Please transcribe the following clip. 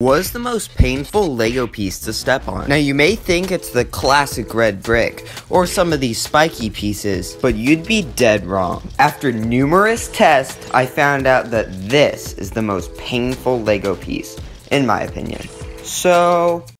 was the most painful Lego piece to step on? Now you may think it's the classic red brick, or some of these spiky pieces, but you'd be dead wrong. After numerous tests, I found out that this is the most painful Lego piece, in my opinion. So,